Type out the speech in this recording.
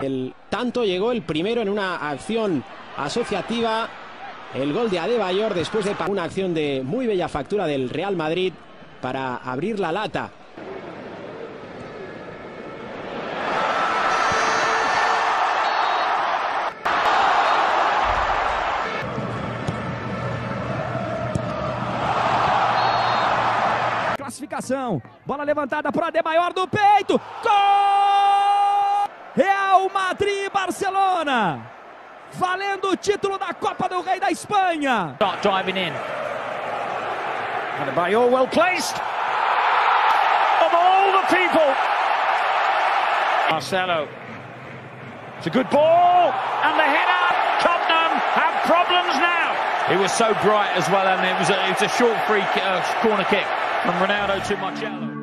El tanto llegó el primero en una acción asociativa. El gol de Adebayor después de una acción de muy bella factura del Real Madrid para abrir la lata. Classificação, bola levantada para Adebayor do peito! Madrid Barcelona, valendo o título da Copa do Rei da Espanha. Start driving in. Adebayor well placed. Of all the people. Marcelo. It's a good ball. And the header. Tottenham have problems now. It was so bright as well, and it was a, it was a short free uh, corner kick from Ronaldo to Marcello.